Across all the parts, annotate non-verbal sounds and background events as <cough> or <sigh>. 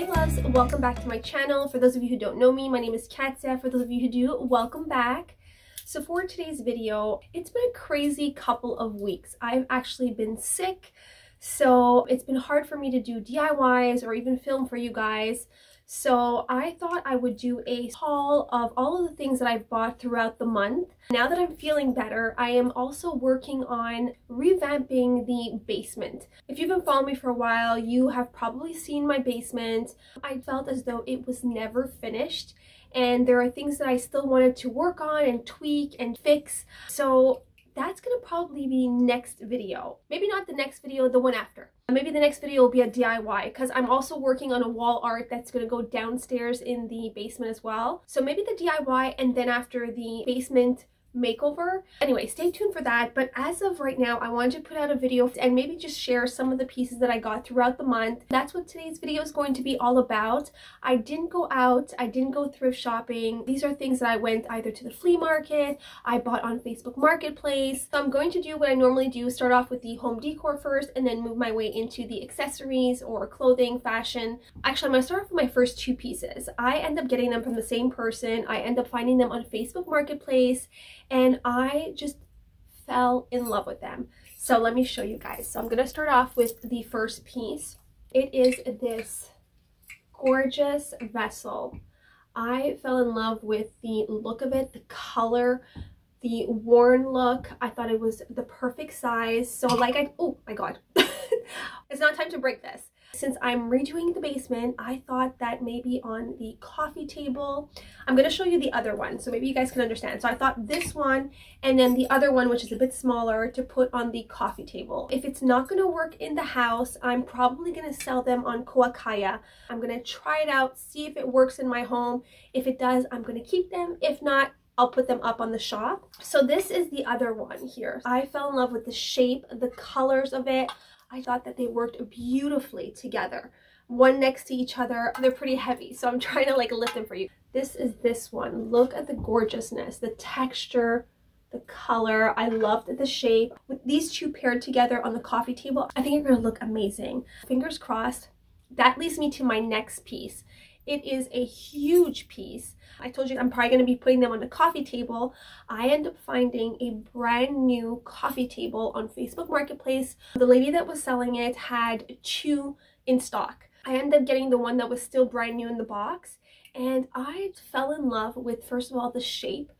Hey loves, welcome back to my channel. For those of you who don't know me, my name is Katia. For those of you who do, welcome back. So for today's video, it's been a crazy couple of weeks. I've actually been sick, so it's been hard for me to do DIYs or even film for you guys. So I thought I would do a haul of all of the things that I've bought throughout the month. Now that I'm feeling better, I am also working on revamping the basement. If you've been following me for a while, you have probably seen my basement. I felt as though it was never finished and there are things that I still wanted to work on and tweak and fix. So that's gonna probably be next video. Maybe not the next video, the one after. Maybe the next video will be a DIY because I'm also working on a wall art that's gonna go downstairs in the basement as well. So maybe the DIY and then after the basement makeover. Anyway, stay tuned for that. But as of right now, I wanted to put out a video and maybe just share some of the pieces that I got throughout the month. That's what today's video is going to be all about. I didn't go out. I didn't go thrift shopping. These are things that I went either to the flea market, I bought on Facebook Marketplace. So I'm going to do what I normally do, start off with the home decor first and then move my way into the accessories or clothing, fashion. Actually, I'm going to start off with my first two pieces. I end up getting them from the same person. I end up finding them on Facebook Marketplace and I just fell in love with them. So let me show you guys. So I'm going to start off with the first piece. It is this gorgeous vessel. I fell in love with the look of it, the color, the worn look. I thought it was the perfect size. So like I, oh my God, <laughs> it's not time to break this. Since I'm redoing the basement, I thought that maybe on the coffee table, I'm going to show you the other one so maybe you guys can understand. So I thought this one and then the other one, which is a bit smaller, to put on the coffee table. If it's not going to work in the house, I'm probably going to sell them on Koa Kaya. I'm going to try it out, see if it works in my home. If it does, I'm going to keep them. If not, I'll put them up on the shop. So this is the other one here. I fell in love with the shape, the colors of it. I thought that they worked beautifully together. One next to each other. They're pretty heavy, so I'm <laughs> trying to like lift them for you. This is this one. Look at the gorgeousness, the texture, the color. I loved the shape. With these two paired together on the coffee table, I think they're gonna look amazing. Fingers crossed. That leads me to my next piece. It is a huge piece. I told you I'm probably going to be putting them on the coffee table. I end up finding a brand new coffee table on Facebook Marketplace. The lady that was selling it had two in stock. I ended up getting the one that was still brand new in the box and I fell in love with first of all the shape.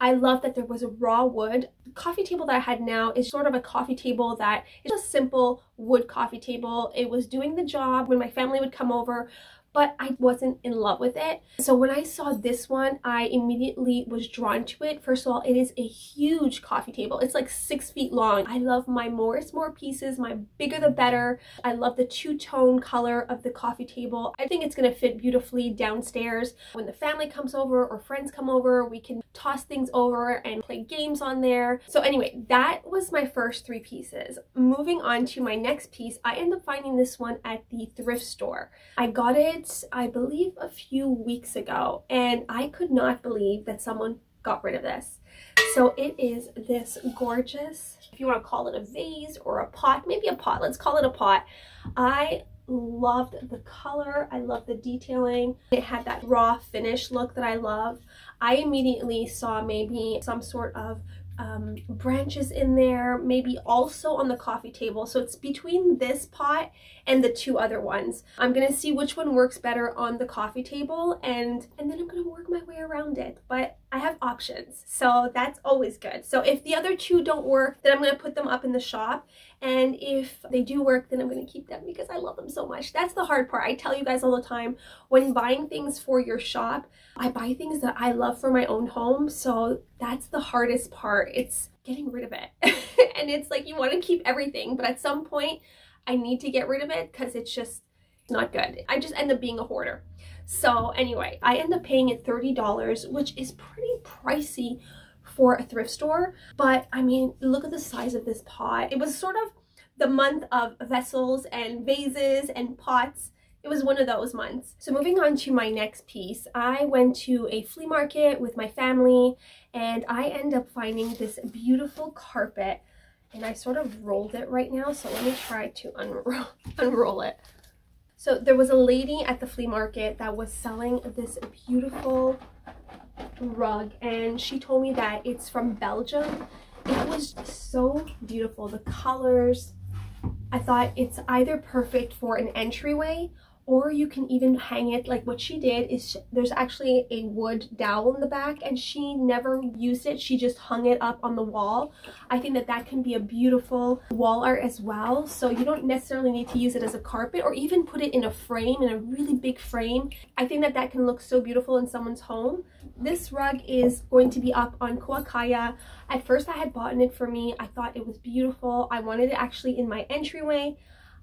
I love that there was a raw wood. The coffee table that I had now is sort of a coffee table that is a simple wood coffee table. It was doing the job when my family would come over, but I wasn't in love with it. So when I saw this one, I immediately was drawn to it. First of all, it is a huge coffee table. It's like six feet long. I love my more is more pieces, my bigger the better. I love the two-tone color of the coffee table. I think it's gonna fit beautifully downstairs. When the family comes over or friends come over, we can toss things over and play games on there. So anyway, that was my first three pieces. Moving on to my next piece, I ended up finding this one at the thrift store. I got it it, I believe, a few weeks ago, and I could not believe that someone got rid of this. So it is this gorgeous, if you want to call it a vase or a pot, maybe a pot, let's call it a pot. I loved the color, I love the detailing. It had that raw finish look that I love. I immediately saw maybe some sort of um, branches in there, maybe also on the coffee table. So it's between this pot and the two other ones. I'm gonna see which one works better on the coffee table and, and then I'm gonna work my way around it. But I have options, so that's always good. So if the other two don't work, then I'm gonna put them up in the shop. And if they do work, then I'm gonna keep them because I love them so much. That's the hard part. I tell you guys all the time, when buying things for your shop, I buy things that I love for my own home. So that's the hardest part. It's getting rid of it. <laughs> and it's like you wanna keep everything, but at some point, I need to get rid of it because it's just not good. I just end up being a hoarder. So anyway, I end up paying it $30, which is pretty pricey for a thrift store. But I mean, look at the size of this pot. It was sort of the month of vessels and vases and pots. It was one of those months. So moving on to my next piece, I went to a flea market with my family and I end up finding this beautiful carpet and I sort of rolled it right now. So let me try to unroll, <laughs> unroll it. So there was a lady at the flea market that was selling this beautiful rug and she told me that it's from Belgium. It was so beautiful. The colors, I thought it's either perfect for an entryway or you can even hang it like what she did is there's actually a wood dowel in the back and she never used it she just hung it up on the wall i think that that can be a beautiful wall art as well so you don't necessarily need to use it as a carpet or even put it in a frame in a really big frame i think that that can look so beautiful in someone's home this rug is going to be up on Koa Kaya. At first I had bought it for me. I thought it was beautiful. I wanted it actually in my entryway.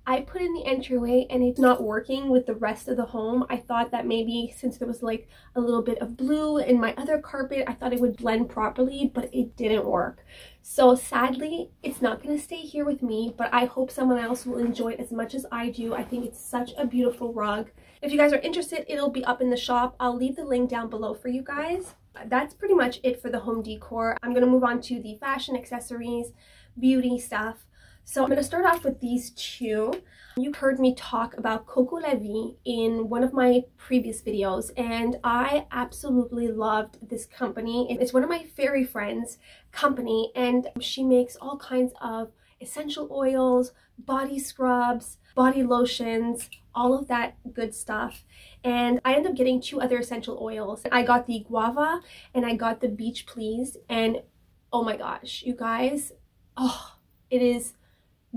I put in the entryway and it's not working with the rest of the home. I thought that maybe since there was like a little bit of blue in my other carpet, I thought it would blend properly, but it didn't work. So sadly, it's not going to stay here with me, but I hope someone else will enjoy it as much as I do. I think it's such a beautiful rug. If you guys are interested, it'll be up in the shop. I'll leave the link down below for you guys. That's pretty much it for the home decor. I'm going to move on to the fashion accessories, beauty stuff. So I'm going to start off with these two. You heard me talk about Coco La Vie in one of my previous videos and I absolutely loved this company. It's one of my fairy friends company and she makes all kinds of essential oils, body scrubs, body lotions, all of that good stuff. And I ended up getting two other essential oils. I got the guava and I got the beach please and oh my gosh, you guys, oh, it is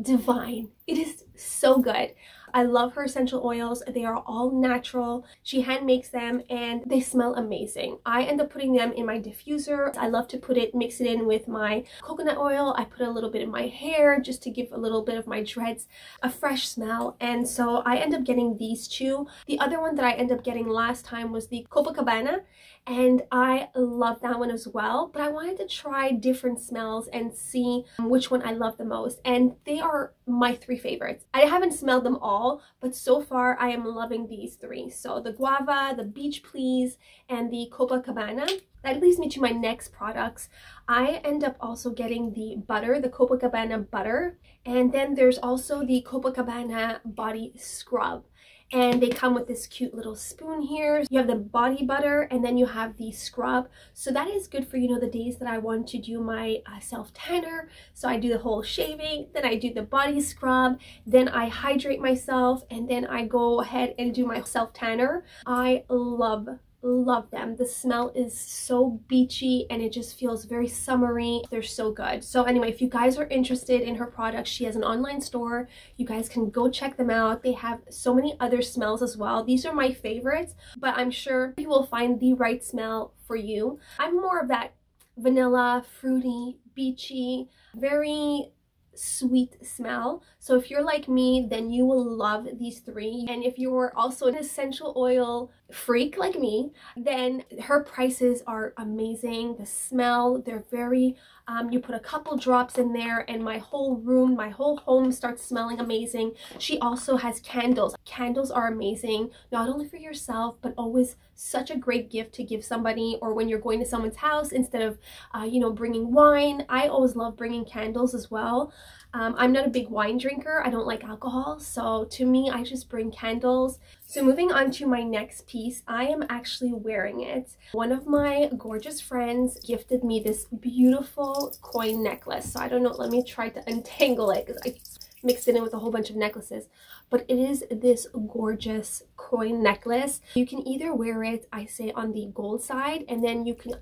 divine. It is so good. I love her essential oils. They are all natural. She hand makes them and they smell amazing. I end up putting them in my diffuser. I love to put it, mix it in with my coconut oil. I put a little bit in my hair just to give a little bit of my dreads a fresh smell. And so I end up getting these two. The other one that I end up getting last time was the Copacabana and I love that one as well but I wanted to try different smells and see which one I love the most and they are my three favorites. I haven't smelled them all but so far I am loving these three so the guava, the beach please and the Copacabana. That leads me to my next products. I end up also getting the butter, the Copacabana butter and then there's also the Copacabana body scrub and they come with this cute little spoon here. You have the body butter and then you have the scrub. So that is good for, you know, the days that I want to do my uh, self-tanner. So I do the whole shaving, then I do the body scrub, then I hydrate myself, and then I go ahead and do my self-tanner. I love love them. The smell is so beachy and it just feels very summery. They're so good. So anyway if you guys are interested in her products she has an online store. You guys can go check them out. They have so many other smells as well. These are my favorites but i'm sure you will find the right smell for you. I'm more of that vanilla fruity beachy very sweet smell. So if you're like me, then you will love these three. And if you're also an essential oil freak like me, then her prices are amazing. The smell, they're very, um, you put a couple drops in there and my whole room, my whole home starts smelling amazing. She also has candles. Candles are amazing, not only for yourself, but always such a great gift to give somebody or when you're going to someone's house instead of, uh, you know, bringing wine. I always love bringing candles as well. Um, I'm not a big wine drinker. I don't like alcohol. So to me, I just bring candles. So moving on to my next piece, I am actually wearing it. One of my gorgeous friends gifted me this beautiful coin necklace. So I don't know, let me try to untangle it because I mixed it in with a whole bunch of necklaces. But it is this gorgeous coin necklace. You can either wear it, I say, on the gold side, and then you can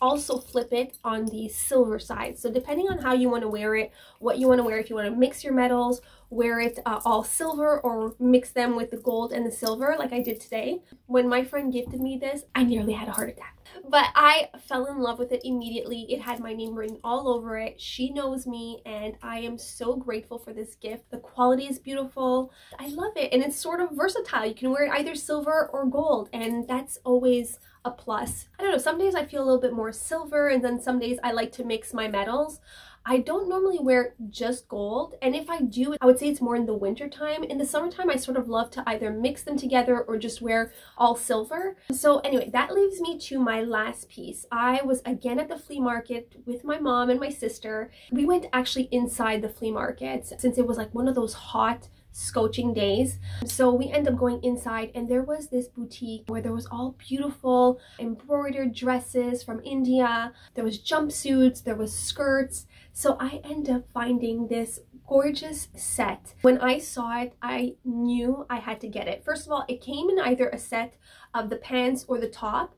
also flip it on the silver side. So depending on how you want to wear it, what you want to wear, if you want to mix your metals, wear it uh, all silver or mix them with the gold and the silver like I did today. When my friend gifted me this, I nearly had a heart attack. But I fell in love with it immediately. It had my name written all over it. She knows me and I am so grateful for this gift. The quality is beautiful. I love it and it's sort of versatile. You can wear it either silver or gold and that's always a plus. I don't know, some days I feel a little bit more silver and then some days I like to mix my metals. I don't normally wear just gold and if I do I would say it's more in the winter time. In the summertime I sort of love to either mix them together or just wear all silver. So anyway that leaves me to my last piece. I was again at the flea market with my mom and my sister. We went actually inside the flea market since it was like one of those hot scotching days. So we end up going inside and there was this boutique where there was all beautiful embroidered dresses from India. There was jumpsuits, there was skirts. So I end up finding this gorgeous set. When I saw it, I knew I had to get it. First of all, it came in either a set of the pants or the top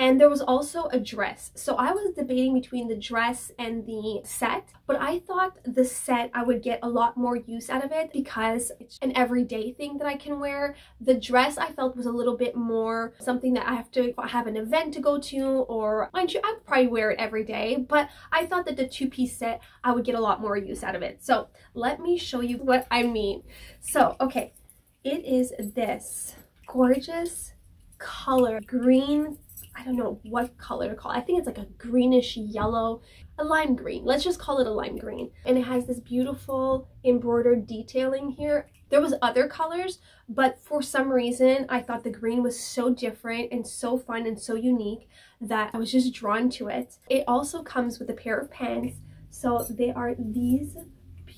and there was also a dress. So I was debating between the dress and the set, but I thought the set I would get a lot more use out of it because it's an everyday thing that I can wear. The dress I felt was a little bit more something that I have to have an event to go to or mind you, I would probably wear it every day, but I thought that the two-piece set I would get a lot more use out of it. So let me show you what I mean. So, okay, it is this gorgeous color green I don't know what color to call it. I think it's like a greenish yellow, a lime green. Let's just call it a lime green. And it has this beautiful embroidered detailing here. There was other colors, but for some reason, I thought the green was so different and so fun and so unique that I was just drawn to it. It also comes with a pair of pants. So they are these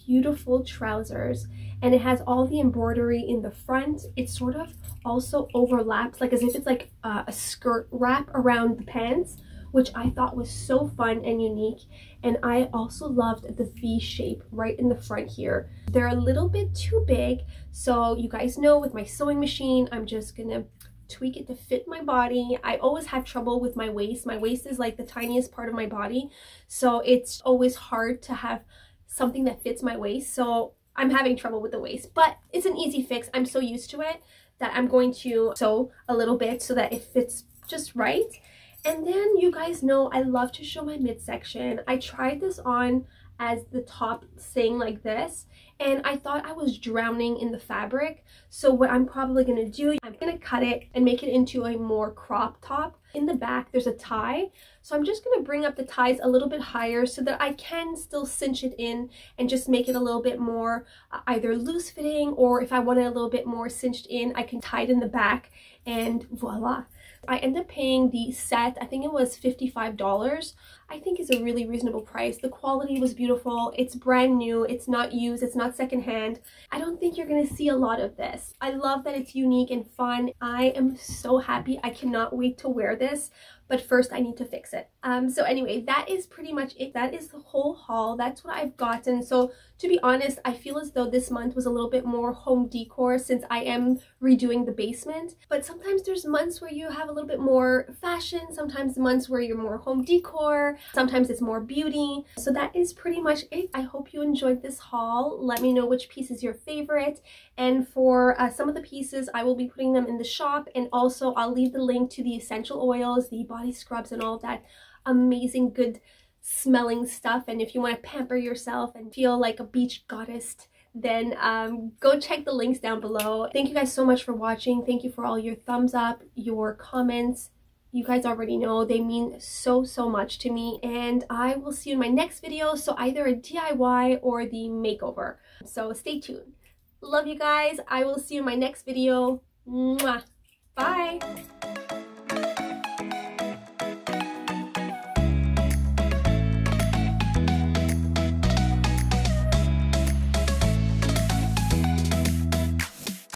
beautiful trousers and it has all the embroidery in the front. It sort of also overlaps like as if it's like a skirt wrap around the pants which I thought was so fun and unique. And I also loved the V shape right in the front here. They're a little bit too big. So you guys know with my sewing machine, I'm just gonna tweak it to fit my body. I always have trouble with my waist. My waist is like the tiniest part of my body. So it's always hard to have something that fits my waist. So I'm having trouble with the waist, but it's an easy fix. I'm so used to it that I'm going to sew a little bit so that it fits just right. And then you guys know I love to show my midsection. I tried this on as the top thing like this and I thought I was drowning in the fabric. So what I'm probably gonna do, I'm gonna cut it and make it into a more crop top. In the back, there's a tie. So I'm just gonna bring up the ties a little bit higher so that I can still cinch it in and just make it a little bit more uh, either loose fitting or if I want it a little bit more cinched in, I can tie it in the back and voila. I ended up paying the set, I think it was $55. I think is a really reasonable price. The quality was beautiful. It's brand new. It's not used. It's not secondhand. I don't think you're going to see a lot of this. I love that it's unique and fun. I am so happy. I cannot wait to wear this but first I need to fix it. Um, so anyway, that is pretty much it. That is the whole haul. That's what I've gotten. So to be honest, I feel as though this month was a little bit more home decor since I am redoing the basement. But sometimes there's months where you have a little bit more fashion, sometimes months where you're more home decor, sometimes it's more beauty. So that is pretty much it. I hope you enjoyed this haul. Let me know which piece is your favorite. And for uh, some of the pieces, I will be putting them in the shop. And also I'll leave the link to the essential oils, the body scrubs and all that amazing good smelling stuff. And if you want to pamper yourself and feel like a beach goddess, then um, go check the links down below. Thank you guys so much for watching. Thank you for all your thumbs up, your comments. You guys already know they mean so, so much to me. And I will see you in my next video. So either a DIY or the makeover. So stay tuned. Love you guys. I will see you in my next video. Mwah. Bye.